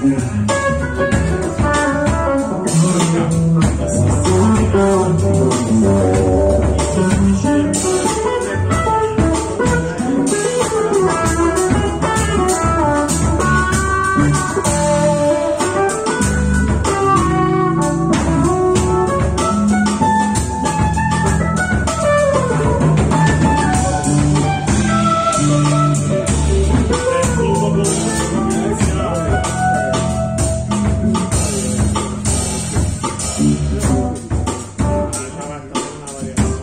네.